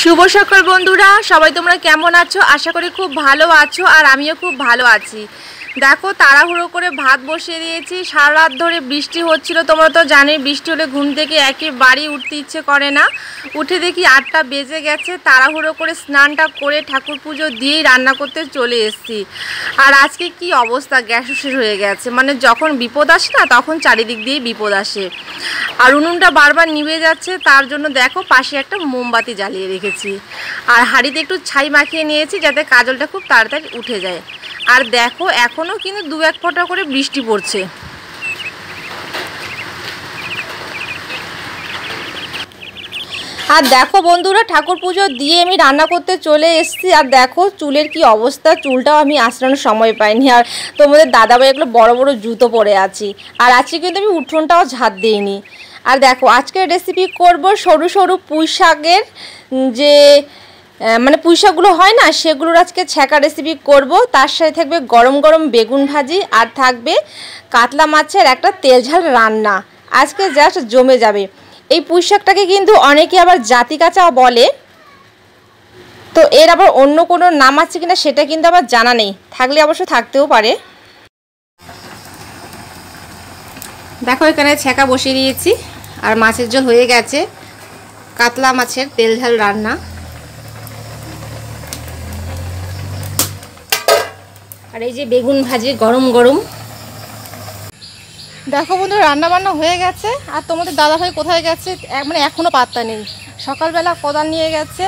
শুভ সকাল বন্ধুরা, সবাই তোমরা কেমন আছো? আশা করি খুব ভালো আছো আর আমিও খুব ভালো আছি। দেখো, তাড়াহুড়ো করে ভাত বসিয়ে দিয়েছি। সারা রাত ধরে বৃষ্টি হচ্ছিল, তোমরা তো জানোই, বৃষ্টি হলে ঘুম থেকে একেবারেই উঠতে ইচ্ছে করে না। উঠে দেখি আটটা বেজে গেছে, তাড়াহুড়ো করে স্নানটা করে ঠাকুর পুজো দিয়েই রান্না করতে চলে এসেছি। আর আজকে কি অবস্থা? গ্যাস শেষ হয়ে গেছে। মানে যখন বিপদ আসে না, তখন চারিদিক দিয়েই বিপদ আসে। আর উনুনটা বারবার নিভে যাচ্ছে, তার জন্য দেখো, পাশে একটা মোমবাতি জ্বালিয়ে রেখেছি। আর হাঁড়িতে একটু ছাই মাখিয়ে নিয়েছি, যাতে কাজলটা খুব তাড়াতাড়ি উঠে যায়। আর দেখো এখনও কিন্তু দু এক ফোঁটা করে বৃষ্টি পড়ছে। আর দেখো বন্ধুরা, ঠাকুর পুজো দিয়ে আমি রান্না করতে চলে এসেছি। আর দেখো চুলের কি অবস্থা, চুলটাও আমি আঁচড়ানোর সময় পাইনি। আর তোমাদের দাদাভাই এগুলো বড় বড় জুতো পরে আছি। আর আজকে কিন্তু আমি উঠোনটাও ঝাঁত দিইনি। আর দেখো, আজকের রেসিপি করব সরু সরু পুঁই শাকের যে মানে পুঁই শাকগুলো হয় না, সেগুলোর আজকে ছ্যাঁকা রেসিপি করব। তার সাথে থাকবে গরম গরম বেগুন ভাজি আর থাকবে কাতলা মাছের একটা তেল ঝাল রান্না। আজকে জাস্ট জমে যাবে। এই পুঁইশাকটাকে কিন্তু অনেকে আবার জাতি কাঁচা বলে। তো এর আবার অন্য কোনো নাম আছে কিনা সেটা কিন্তু আবার জানা নেই। থাকলে অবশ্য থাকতেও পারে। দেখো, এখানে ছ্যাঁকা বসিয়ে দিয়েছি। আর মাছের ঝোল হয়ে গেছে। কাতলা মাছের তেল ঝাল রান্না। আর এই যে বেগুন ভাজি, গরম গরম। দেখো বন্ধু রান্না বান্না হয়ে গেছে। আর তোমাদের দাদাভাই কোথায় গেছে? মানে এখনও পাত্তা নেই। সকালবেলা কোদাল নিয়ে গেছে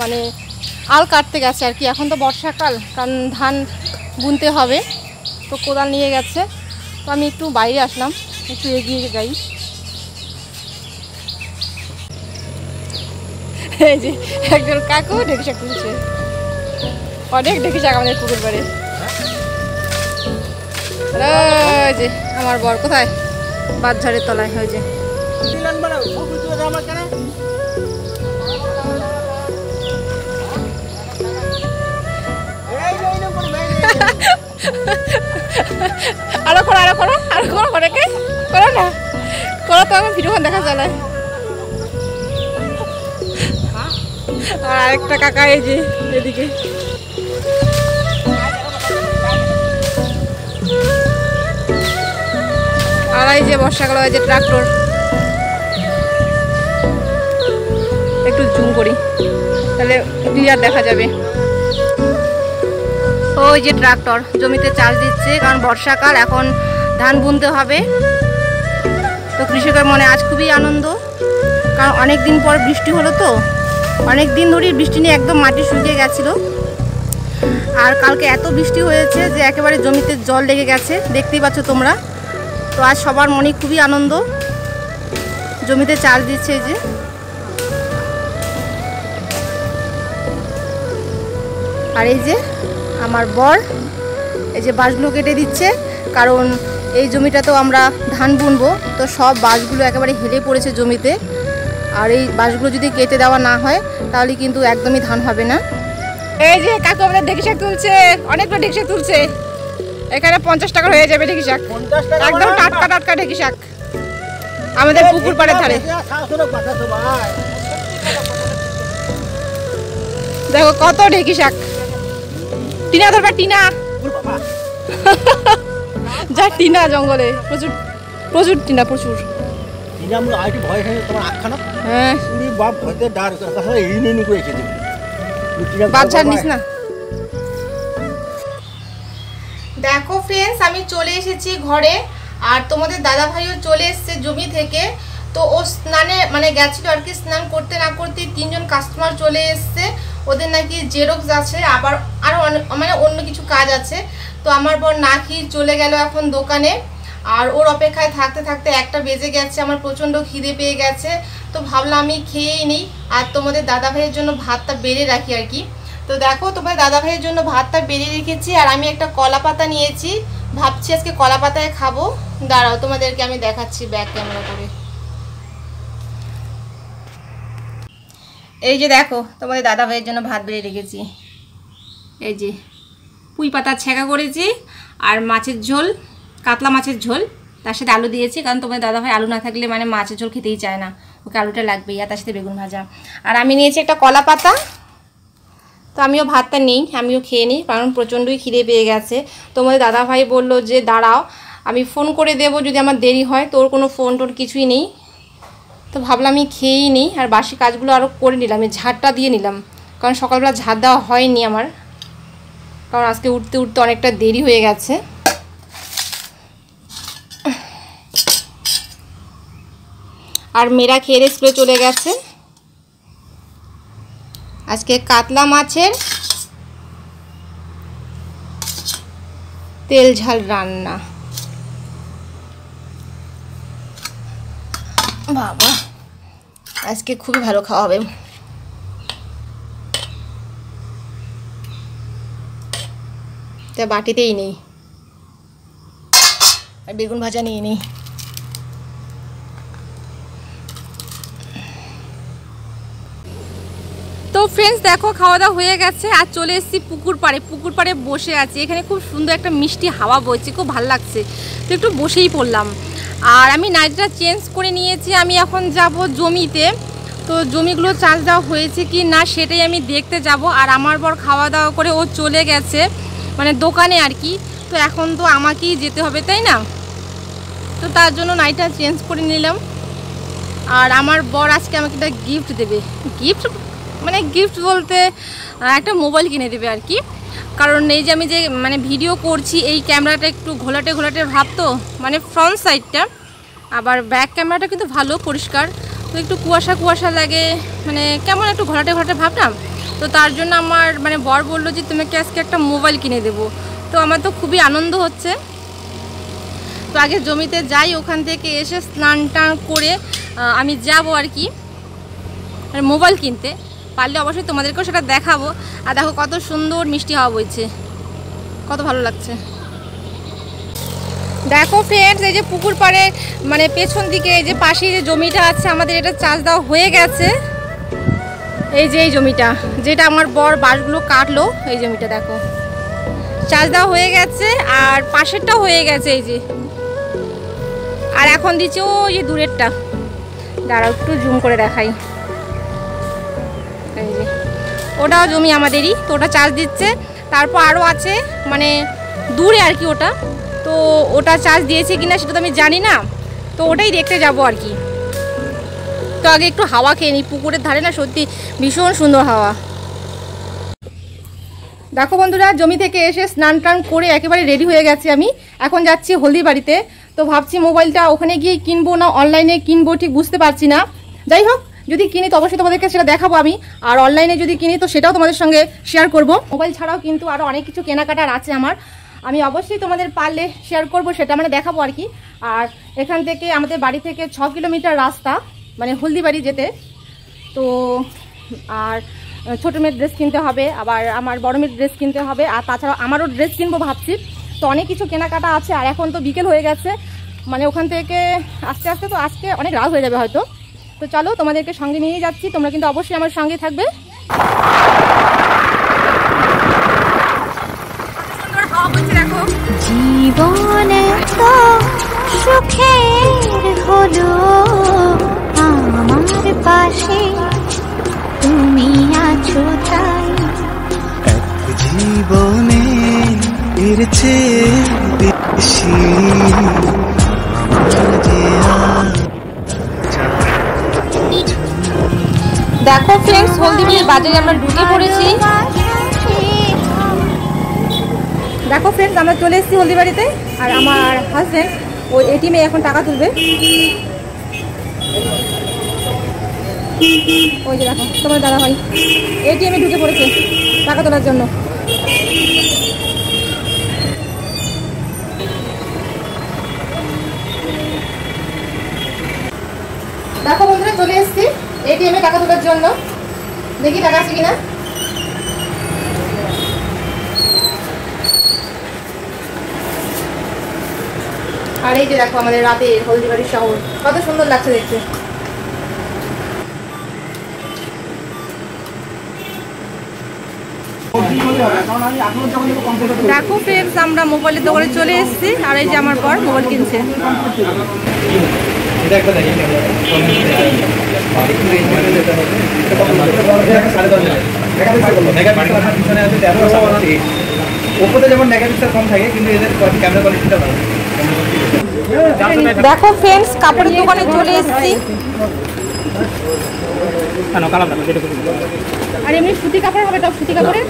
মানে আল কাটতে গেছে আর কি। এখন তো বর্ষাকাল, কারণ ধান বুনতে হবে, তো কোদাল নিয়ে গেছে। তো আমি একটু বাইরে আসলাম, একটু এগিয়ে যাই। এই যে একজন কাকু ঢেকে শাক তুলছে। অনেক ঢেকে শাক আমাদের পুকুর বাড়ি আমার বর কোথায়? বাদঝাড়ের তলায় যে আরও করো আরও করো আরও করো অনেকে করো না। করো তো আমার ভিডিও দেখা যায় আর একটা কাকা এই যে, এদিকে। আর এই যে বর্ষাকাল এই যে ট্রাক্টর। একটু জুম করি, তাহলে ক্লিয়ার দেখা যাবে। ওই যে ট্রাক্টর, জমিতে চাষ দিচ্ছে, কারণ বর্ষাকাল, এখন ধান বুনতে হবে। তো কৃষকের মনে আজ খুবই আনন্দ, কারণ অনেক দিন পর বৃষ্টি হলো তো। অনেক দিন ধরেই বৃষ্টি নিয়ে একদম মাটি শুকিয়ে গেছিল। আর কালকে এত বৃষ্টি হয়েছে যে একেবারে জমিতে জল লেগে গেছে, দেখতেই পাচ্ছ তোমরা। তো আজ সবার মনে খুবই আনন্দ। জমিতে চাষ দিচ্ছে যে। আর এই যে আমার বর, এই যে বাঁশগুলো কেটে দিচ্ছে, কারণ এই জমিটা তো আমরা ধান বুনবো, তো সব বাঁশগুলো একেবারে হেলে পড়েছে জমিতে। আর এই বাঁশগুলো যদি কেটে দেওয়া না হয়, তাহলে কিন্তু একদমই ধান হবে না। এই যে কাকু আমরা শাক তুলছে, অনেকগুলো শাক তুলছে। এখানে পঞ্চাশ টাকা হয়ে যাবে ঢেকি শাক একদম টাটকা টাটকা ঢেকি শাক আমাদের পুকুর পাড়ের ধারে দেখো কত ঢেকি শাক টিনা ধরবা টিনা যা টিনা জঙ্গলে প্রচুর প্রচুর টিনা প্রচুর হ্যাঁ বাচ্চা নিস না দেখো ফ্রেন্ডস আমি চলে এসেছি ঘরে, আর তোমাদের দাদা ভাইও চলে এসেছে জমি থেকে। তো ও স্নানে মানে গেছিল আর কি স্নান করতে না করতে তিনজন কাস্টমার চলে এসছে। ওদের নাকি জেরক্স আছে, আবার আরও মানে অন্য কিছু কাজ আছে। তো আমার বর না খেয়ে চলে গেল এখন দোকানে। আর ওর অপেক্ষায় থাকতে থাকতে একটা বেজে গেছে, আমার প্রচণ্ড খিদে পেয়ে গেছে। তো ভাবলাম আমি খেয়েই নিই, আর তোমাদের দাদা ভাইয়ের জন্য ভাতটা বেড়ে রাখি আর কি। তো দেখো, তোমার দাদা ভাইয়ের জন্য ভাতটা বেড়ে রেখেছি, আর আমি একটা কলা পাতা নিয়েছি। ভাবছি আজকে কলা পাতায় খাব। দাঁড়াও, তোমাদেরকে আমি দেখাচ্ছি ব্যাক ক্যামেরা করে। এই যে দেখো, তোমাদের দাদা ভাইয়ের জন্য ভাত বেড়ে রেখেছি। এই যে পুঁই পাতা ছেঁকা করেছি, আর মাছের ঝোল, কাতলা মাছের ঝোল। তার সাথে আলু দিয়েছি, কারণ তোমার দাদাভাই আলু না থাকলে মানে মাছের ঝোল খেতেই চায় না। ওকে আলুটা লাগবেই, আর তার সাথে বেগুন ভাজা। আর আমি নিয়েছি একটা কলা পাতা তো আমিও ভাতটা নিই, আমিও খেয়ে নিই, কারণ প্রচণ্ডই খিদে পেয়ে গেছে। তোমাদের দাদাভাই বলল যে, দাঁড়াও, আমি ফোন করে দেবো যদি আমার দেরি হয়, তোর কোনো ফোন টোন কিছুই নেই। তো ভাবলাম আমি খেয়েই নিই, আর বাসি কাজগুলো আরও করে নিলাম আমি ঝাড়টা দিয়ে নিলাম। কারণ সকালবেলা ঝাড় দেওয়া হয়নি আমার। কারণ আজকে উঠতে উঠতে অনেকটা দেরি হয়ে গেছে। আর মেয়েরা খেয়ে স্কুলে চলে গেছে। আজকে কাতলা মাছের তেল ঝাল রান্না। বাবা, আজকে খুবই ভালো খাওয়া হবে। তা বাটিতেই নেই। আর বেগুন ভাজা নিয়ে নেই। ফ্রেন্ডস দেখো খাওয়া দাওয়া হয়ে গেছে আর চলে এসেছি পুকুর পাড়ে। পুকুর পাড়ে বসে আছি। এখানে খুব সুন্দর একটা মিষ্টি হাওয়া বইছে, খুব ভালো লাগছে। তো একটু বসেই পড়লাম। আর আমি নাইটটা চেঞ্জ করে নিয়েছি। আমি এখন যাব জমিতে। তো জমিগুলো চাষ দেওয়া হয়েছে কি না সেটাই আমি দেখতে যাব। আর আমার বর খাওয়া দাওয়া করে ও চলে গেছে মানে দোকানে আর কি। তো এখন তো আমাকেই যেতে হবে, তাই না? তো তার জন্য নাইটটা চেঞ্জ করে নিলাম। আর আমার বর আজকে আমাকে একটা গিফট দেবে। গিফট মানে গিফট বলতে একটা মোবাইল কিনে দেবে আর কি। কারণ এই যে আমি যে মানে ভিডিও করছি, এই ক্যামেরাটা একটু ঘোলাটে ঘোলাটে ভাব তো মানে ফ্রন্ট সাইডটা আবার ব্যাক ক্যামেরাটা কিন্তু ভালো, পরিষ্কার। তো একটু কুয়াশা কুয়াশা লাগে মানে কেমন একটু ঘোলাটে ঘোলাটে ভাবনা তো তার জন্য আমার মানে বর বলল যে তোমাকে আজকে একটা মোবাইল কিনে দেবো। তো আমার তো খুবই আনন্দ হচ্ছে। তো আগে জমিতে যাই, ওখান থেকে এসে স্নান টান করে আমি যাব আর কি। মোবাইল কিনতে। পারলে অবশ্যই তোমাদেরকেও সেটা দেখাবো। আর দেখো কত সুন্দর মিষ্টি হাওয়া বইছে। কত ভালো লাগছে। দেখো ফ্রেন্ডস এই যে পুকুর পাড়ে মানে পেছন দিকে এই যে পাশে যে জমিটা আছে, আমাদের এটা চাষ দেওয়া হয়ে গেছে। এই যে এই জমিটা, যেটা আমার বর বাঁশগুলো কাটলো, এই জমিটা দেখো। চাষ দেওয়া হয়ে গেছে, আর পাশেরটাও হয়ে গেছে এই যে। আর এখন দিচ্ছে ও যে দূরেরটা। দাঁড়াও, একটু জুম করে দেখাই। ওটাও জমি আমাদেরই, তো ওটা চাষ দিচ্ছে। তারপর আরও আছে মানে দূরে আর কি ওটা। তো ওটা চাষ দিয়েছে কিনা সেটা তো আমি জানি না। তো ওটাই দেখতে যাব আর কি। তো আগে একটু হাওয়া খেয়ে নিই, পুকুরের ধারে না সত্যি ভীষণ সুন্দর হাওয়া। দেখো বন্ধুরা, জমি থেকে এসে স্নান টান করে একেবারে রেডি হয়ে গেছি আমি। এখন যাচ্ছি হলদিবাড়িতে তো ভাবছি মোবাইলটা ওখানে গিয়ে কিনবো না অনলাইনে কিনবো ঠিক বুঝতে পারছি না। যাই হোক যদি কিনি, তো অবশ্যই তোমাদেরকে সেটা দেখাবো আমি। আর অনলাইনে যদি কিনি, তো সেটাও তোমাদের সঙ্গে শেয়ার করব। মোবাইল ছাড়াও কিন্তু আরও অনেক কিছু কেনাকাটার আছে আমার। আমি অবশ্যই তোমাদের পারলে শেয়ার করব, সেটা মানে দেখাবো আর কি। আর এখান থেকে আমাদের বাড়ি থেকে ছ কিলোমিটার রাস্তা মানে হলদিবাড়ি যেতে। তো, আর ছোটো মেয়ের ড্রেস কিনতে হবে, আবার আমার বড় মেয়ের ড্রেস কিনতে হবে, আর তাছাড়া আমারও ড্রেস কিনবো ভাবছি। তো অনেক কিছু কেনাকাটা আছে, আর এখন তো বিকেল হয়ে গেছে। মানে ওখান থেকে আস্তে আস্তে তো আজকে অনেক রাত হয়ে যাবে হয়তো। তো চলো তোমাদেরকে সঙ্গে নিয়ে যাচ্ছি। তোমরা কিন্তু অবশ্যই আমার সঙ্গে থাকবে। জীবন তো সুখের হলো আমার পাশে তুমি আছো তাই। এক জীবনে এর চেয়ে বেশি আমার যে দেখো ফ্রেন্ডস হলদিবাড়ির বাজারে আমরা ঢুকে পড়েছি। দেখো ফ্রেন্ডস আমরা চলে এসেছি হলদিবাড়িতে আর আমার হাজব্যান্ড ওই এটিএমে এখন টাকা তুলবে। ওই যে দেখো, তোমার দাদা ভাই এটিএমে ঢুকে পড়েছে টাকা তোলার জন্য। দেখো বন্ধুরা, চলে এসেছি। এটিএমে টাকা তোলার জন্য। দেখি টাকা আছে কিনা। আর এই যে দেখো আমাদের রাতে হলদিবাড়ির শহর। কত সুন্দর লাগছে দেখতে। দেখো ফ্রেন্ডস আমরা মোবাইলের দোকানে চলে এসেছি। আর এই যে আমার বর মোবাইল কিনছে। ওপোতে যেমন নেগেটিভটা কম থাকে কিন্তু ক্যামেরা দেখো ফ্রেন্ডস কাপড়ের দোকানে চলে এসেছি আর এমনি সুতি কাপড় হবে তাও সুতি কাপড়ের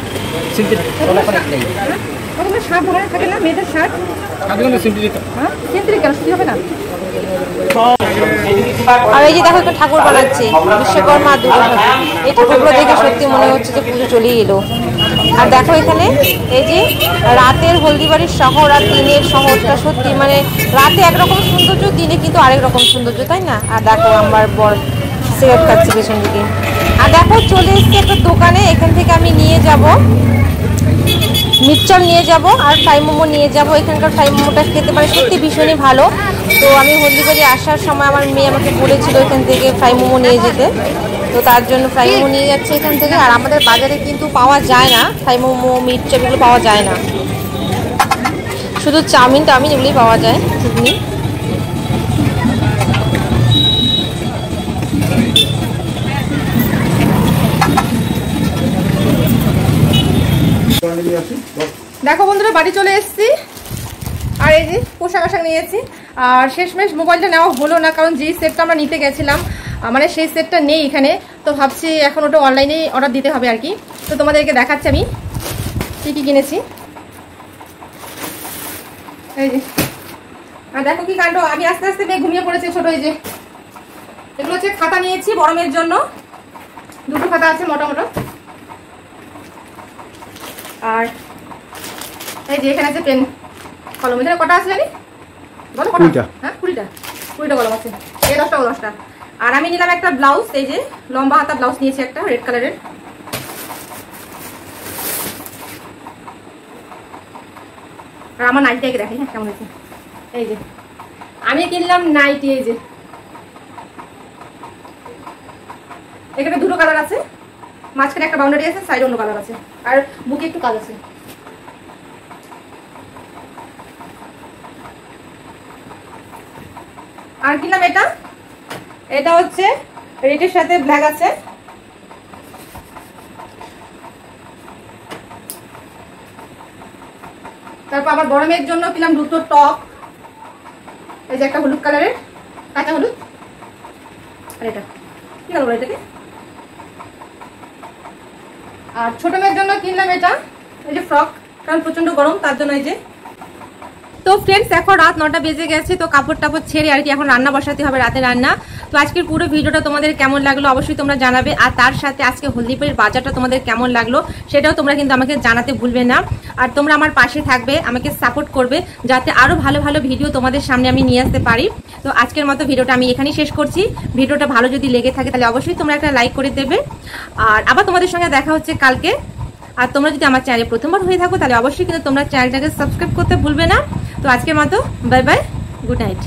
কতগুলো শার্ট। ধরনের থাকে না মেয়েদের শার্ট। হ্যাঁ সিন্ত্রিক কেন? সুতি হবে না? আর এই যে দেখো একটা ঠাকুর বানাচ্ছে, বিশ্বকর্মা দুর্গা এই ঠাকুরগুলো দেখে সত্যি মনে হচ্ছে যে পুজো চলেই এলো। আর দেখো এখানে, এই যে রাতের হলদিবাড়ির শহর আর দিনের শহরটা সত্যি মানে রাতে একরকম সৌন্দর্য, দিনে কিন্তু আরেক রকম সৌন্দর্য, তাই না? আর দেখো আমার বর সিগারেট খাচ্ছে পেছন দিকে। আর দেখো চলে এসছি একটা দোকানে, এখান থেকে আমি নিয়ে যাব। মিক্সচার নিয়ে যাব আর ফ্রাই মোমো নিয়ে যাব। এখানকার ফ্রাই মোমোটা খেতে পারে, সত্যি ভীষণই ভালো। তো আমি হলদিবাড়ি আসার সময় আমার মেয়ে আমাকে বলেছিল এখান থেকে ফ্রাই মোমো নিয়ে যেতে। তো তার জন্য ফ্রাই মোমো নিয়ে যাচ্ছে এখান থেকে। আর আমাদের বাজারে কিন্তু পাওয়া যায় না। ফ্রাই মোমো, মিট মিক্সচার এগুলো পাওয়া যায় না। শুধু চাউমিন, টাউমিন এগুলোই পাওয়া যায়। ঘুগনি। দেখো বন্ধুরা, বাড়ি চলে এসেছি। আর এই যে পোশাক আশাক নিয়েছি। আর শেষমেশ মোবাইলটা নেওয়া হলো না, কারণ যেই সেটটা আমরা নিতে গেছিলাম মানে সেই সেটটা নেই এখানে। তো ভাবছি এখন ওটা অনলাইনেই অর্ডার দিতে হবে আর কি। তো তোমাদেরকে দেখাচ্ছি আমি কী কী কিনেছি। এই যে। আর দেখো কি কাণ্ড, আমি আস্তে আস্তে মেয়ে ঘুমিয়ে পড়েছি ছোট এই যে। এগুলো হচ্ছে খাতা নিয়েছি মেয়ের জন্য। দুটো খাতা আছে মোটা মোটা আর এই যে এখানে আছে পেন। কলম এখানে কটা আছে জানি? বলো কটা? হ্যাঁ কুড়িটা। কুড়িটা কলম আছে। এই দশটা ও দশটা। আর আমি নিলাম একটা ব্লাউজ এই যে লম্বা হাতা ব্লাউজ নিয়েছি একটা রেড কালারের। আর আমার নাইটিটাকে দেখাই হ্যাঁ কেমন হয়েছে। এই যে। আমি কিনলাম নাইটি এই যে। এখানে দুটো কালার আছে। মাঝখানে একটা বাউন্ডারি আছে সাইড অন্য কালার আছে। আর বুকে একটু কাজ আছে। আর কিনলাম এটা? এটা হচ্ছে রেডের সাথে ব্ল্যাক আছে। তারপর আবার মেয়ের জন্য কিনলাম দুটো টপ। এই যে একটা হলুদ কালারের, কাঁচা হলুদ। আর এটা, কি কালার বলে এটাকে? আর ছোট মেয়ের জন্য কিনলাম এটা, এই যে ফ্রক, কারণ প্রচণ্ড গরম, তার জন্য এই যে তো ফ্রেন্ডস এখন রাত নটা বেজে গেছে, তো কাপড় টাপড় ছেড়ে আর কি এখন রান্না বসাতে হবে রাতে রান্না। তো আজকের পুরো ভিডিওটা তোমাদের কেমন লাগল অবশ্যই তোমরা জানাবে। আর তার সাথে আজকে হলদিপুরের বাজারটা তোমাদের কেমন লাগল সেটাও তোমরা কিন্তু আমাকে জানাতে ভুলবে না। আর তোমরা আমার পাশে থাকবে, আমাকে সাপোর্ট করবে যাতে আরও ভালো ভালো ভিডিও তোমাদের সামনে আমি নিয়ে আসতে পারি। তো আজকের মতো ভিডিওটা আমি এখানেই শেষ করছি। ভিডিওটা ভালো যদি লেগে থাকে তাহলে অবশ্যই তোমরা একটা লাইক করে দেবে। আর আবার তোমাদের সঙ্গে দেখা হচ্ছে কালকে। আর তোমরা যদি আমার চ্যানেলে প্রথমবার হয়ে থাকো তাহলে অবশ্যই কিন্তু তোমরা চ্যানেলটাকে সাবস্ক্রাইব করতে ভুলবে না। তো আজকের মতো বাই বাই গুড নাইট